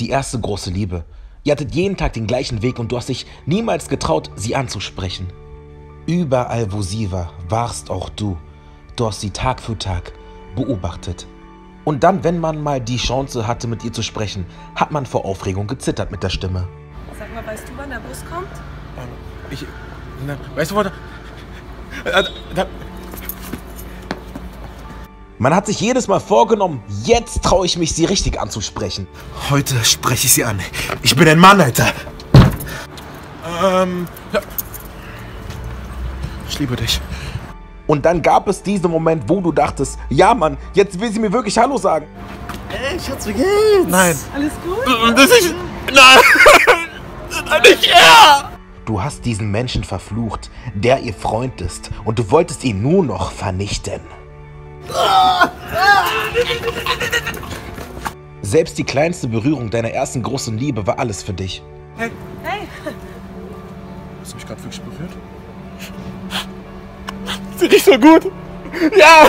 Die erste große Liebe. Ihr hattet jeden Tag den gleichen Weg und du hast dich niemals getraut, sie anzusprechen. Überall, wo sie war, warst auch du. Du hast sie Tag für Tag beobachtet. Und dann, wenn man mal die Chance hatte, mit ihr zu sprechen, hat man vor Aufregung gezittert mit der Stimme. Sag mal, weißt du, wann der Bus kommt? Ich. Na, weißt du, was? Äh, da, Man hat sich jedes Mal vorgenommen, jetzt traue ich mich, sie richtig anzusprechen. heute spreche ich sie an. Ich bin ein Mann, Alter. Ähm. Ja. Ich liebe dich. Und dann gab es diesen Moment, wo du dachtest, ja Mann, jetzt will sie mir wirklich Hallo sagen. Ey, Schatz, wie geht's? Nein. Alles gut? Das ist. Nein! Nicht er! Du hast diesen Menschen verflucht, der ihr Freund ist, und du wolltest ihn nur noch vernichten. Selbst die kleinste Berührung deiner ersten großen Liebe war alles für dich. Hey, Hey, hast du mich gerade wirklich berührt? Sie riecht so gut. Ja!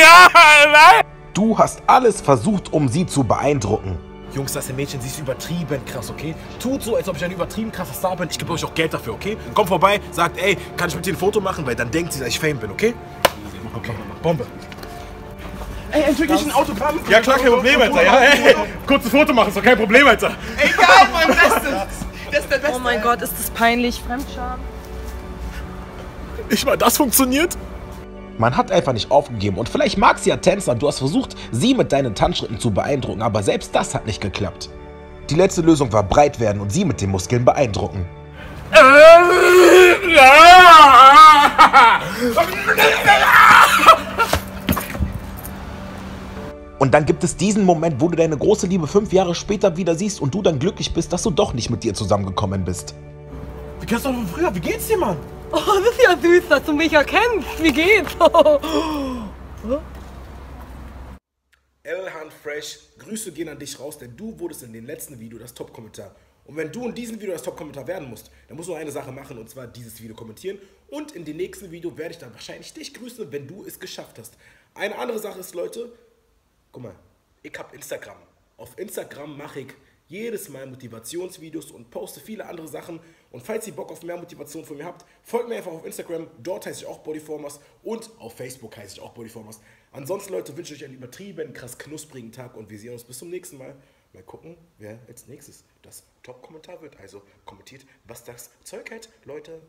ja! Nein! Du hast alles versucht, um sie zu beeindrucken. Jungs, das ist Mädchen, sie ist übertrieben krass, okay? Tut so, als ob ich ein übertrieben krasser Star bin. Ich gebe euch auch Geld dafür, okay? Kommt vorbei, sagt, ey, kann ich mit dir ein Foto machen? Weil dann denkt sie, dass ich Fame bin, okay? Okay, Bombe. Ey, entwickle ich ein Autogramm? Ja, klar, kein Problem, Alter. Ja, ey, kurzes Foto machen, ist doch kein Problem, Alter. Egal, mein Bestes. Das ist der Beste. oh mein Gott, ist das peinlich. Fremdscham. Ich mal, das funktioniert? Man hat einfach nicht aufgegeben und vielleicht mag sie ja Tänzer. Du hast versucht, sie mit deinen Tanzschritten zu beeindrucken, aber selbst das hat nicht geklappt. Die letzte Lösung war breit werden und sie mit den Muskeln beeindrucken. Und dann gibt es diesen Moment, wo du deine große Liebe fünf Jahre später wieder siehst und du dann glücklich bist, dass du doch nicht mit dir zusammengekommen bist. Wir kennst doch von früher. Wie geht's dir, Mann? Oh, das ist ja süß, dass du mich erkennst. Wie geht's? Elhan Fresh, Grüße gehen an dich raus, denn du wurdest in dem letzten Video das Top-Kommentar. Und wenn du in diesem Video das Top-Kommentar werden musst, dann musst du nur eine Sache machen und zwar dieses Video kommentieren. Und in dem nächsten Video werde ich dann wahrscheinlich dich grüßen, wenn du es geschafft hast. Eine andere Sache ist, Leute, guck mal, ich habe Instagram. Auf Instagram mache ich jedes Mal Motivationsvideos und poste viele andere Sachen. Und falls ihr Bock auf mehr Motivation von mir habt, folgt mir einfach auf Instagram. Dort heiße ich auch Bodyformers und auf Facebook heiße ich auch Bodyformers. Ansonsten, Leute, wünsche ich euch einen übertrieben krass knusprigen Tag und wir sehen uns bis zum nächsten Mal. Mal gucken, wer als nächstes das Top-Kommentar wird. Also kommentiert, was das Zeug hält, Leute.